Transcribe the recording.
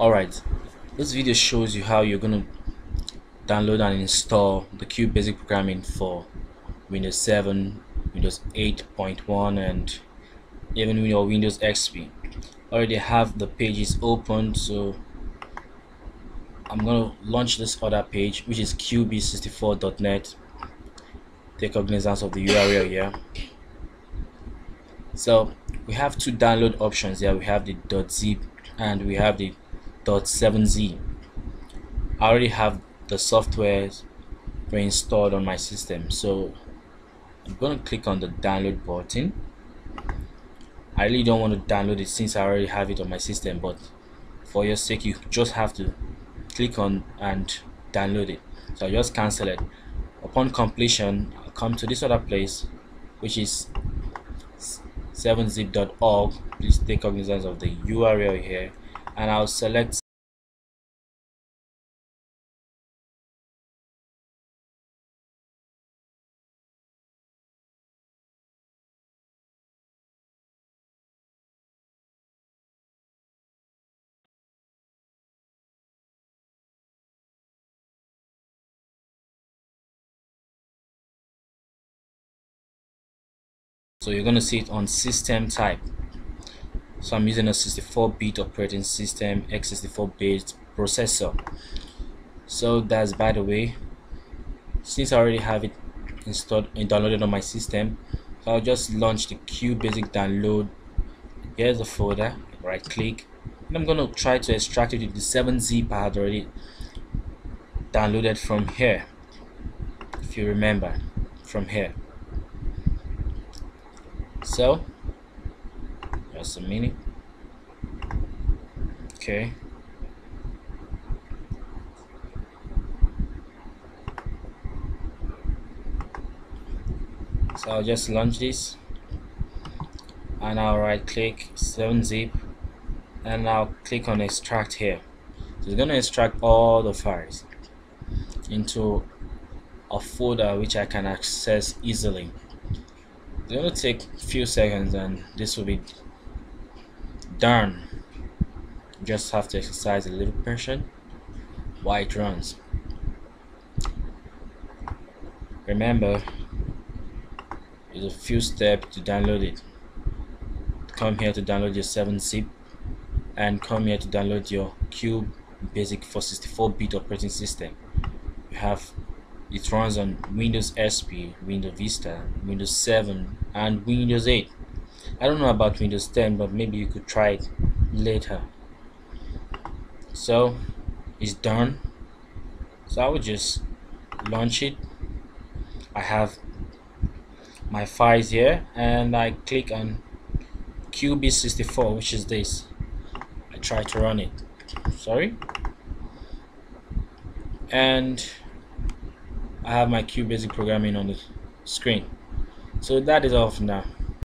Alright, this video shows you how you're going to download and install the QBasic programming for Windows 7, Windows 8.1 and even your Windows XP. Already have the pages open so I'm going to launch this other page which is qb64.net take cognizance of the URL here. So we have two download options here. We have the .zip and we have the .7z I already have the software pre-installed on my system so I'm going to click on the download button. I really don't want to download it since I already have it on my system but for your sake you just have to click on and download it. So I just cancel it. Upon completion I'll come to this other place which is 7zip.org please take cognizance of the URL here and I'll select so you're going to see it on system type so I'm using a 64-bit operating system x64-bit processor. So that's by the way since I already have it installed and downloaded on my system so I'll just launch the QBasic download. Here's the folder right click and I'm gonna try to extract it with the 7zip I already downloaded from here if you remember from here. So just a minute okay. So I'll just launch this. And I'll right click 7zip and I'll click on extract here. So it's going to extract all the files into a folder which I can access easily. It's going to take a few seconds and this will be done just have to exercise a little patience. While it runs remember there's a few steps to download it. Come here to download your 7zip and come here to download your cube basic for 64-bit operating system. You have it runs on Windows XP, Windows Vista, Windows 7 and Windows 8 I don't know about Windows 10 but maybe you could try it later. So it's done. So I would just launch it. I have my files here and I click on QB64 which is this. I try to run it. Sorry. And I have my QBasic programming on the screen. So that is all for now